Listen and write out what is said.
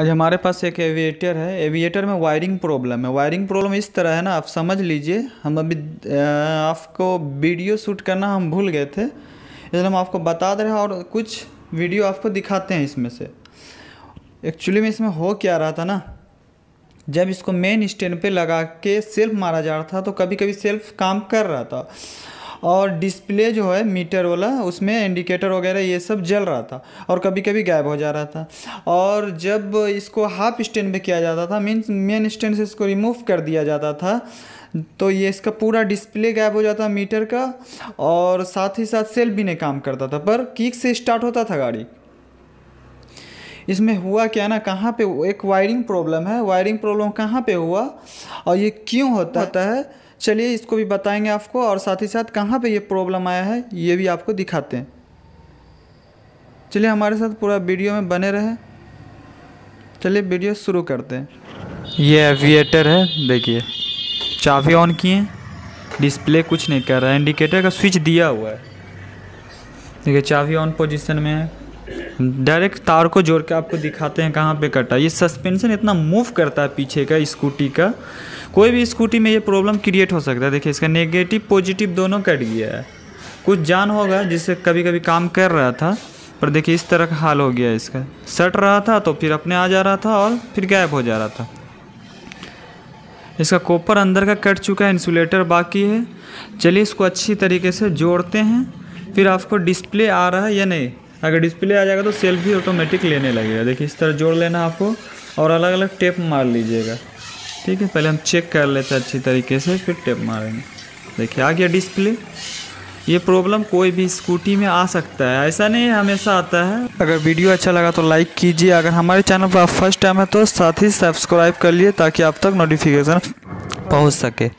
आज हमारे पास एक एविएटर है। एविएटर में वायरिंग प्रॉब्लम है। वायरिंग प्रॉब्लम इस तरह है ना, आप समझ लीजिए। हम अभी आपको वीडियो शूट करना हम भूल गए थे। इसलिए हम आपको बता दे रहे हैं और कुछ वीडियो आपको दिखाते हैं इसमें से। एक्चुअली में इसमें हो क्या रहा था ना? जब इसको मेन स्टैंड पे लगा के सेल्फ मारा जा रहा था तो कभी कभी सेल्फ काम कर रहा था। और डिस्प्ले जो है मीटर वाला, उसमें इंडिकेटर वगैरह ये सब जल रहा था और कभी कभी गायब हो जा रहा था। और जब इसको हाफ़ स्टैंड पे किया जाता था मीन्स मेन स्टैंड से इसको रिमूव कर दिया जाता था तो ये इसका पूरा डिस्प्ले गायब हो जाता मीटर का और साथ ही साथ सेल भी नहीं काम करता था। पर किक से स्टार्ट होता था गाड़ी। इसमें हुआ क्या ना कहाँ पे एक वायरिंग प्रॉब्लम है वायरिंग प्रॉब्लम कहाँ पे हुआ और ये क्यों होता होता है? चलिए इसको भी बताएँगे आपको और साथ ही साथ कहाँ पे ये प्रॉब्लम आया है ये भी आपको दिखाते हैं। चलिए हमारे साथ पूरा वीडियो में बने रहे। चलिए वीडियो शुरू करते हैं। ये एविएटर है देखिए। चाबी ऑन किए डिस्प्ले कुछ नहीं कर रहा है इंडिकेटर का स्विच दिया हुआ है। देखिए चाबी ऑन पोजीशन में है। डायरेक्ट तार को जोड़ के आपको दिखाते हैं कहाँ पे कटा ये सस्पेंशन इतना मूव करता है पीछे का स्कूटी का। कोई भी स्कूटी में ये प्रॉब्लम क्रिएट हो सकता है। देखिए, इसका नेगेटिव, पॉजिटिव दोनों कट गया है। कुछ जान होगा जिससे कभी कभी काम कर रहा था, पर देखिए इस तरह का हाल हो गया इसका। सट रहा था तो फिर अपने आ जा रहा था और फिर गायब हो जा रहा था। इसका कॉपर अंदर का कट चुका है, इंसुलेटर बाकी है। चलिए इसको अच्छी तरीके से जोड़ते हैं। फिर आपको डिस्प्ले आ रहा है या नहीं? अगर डिस्प्ले आ जाएगा तो सेल्फी ऑटोमेटिक लेने लगेगा। देखिए, इस तरह जोड़ लेना आपको और अलग अलग टेप मार लीजिएगा। ठीक है, पहले हम चेक कर लेते हैं अच्छी तरीके से, फिर टेप मारेंगे। देखिए, आ गया डिस्प्ले ये प्रॉब्लम कोई भी स्कूटी में आ सकता है। ऐसा नहीं हमेशा आता है। अगर वीडियो अच्छा लगा तो लाइक कीजिए। अगर हमारे चैनल पर आप फ़र्स्ट टाइम है तो साथ ही सब्सक्राइब कर लिए ताकि आप तक नोटिफिकेशन पहुँच सके।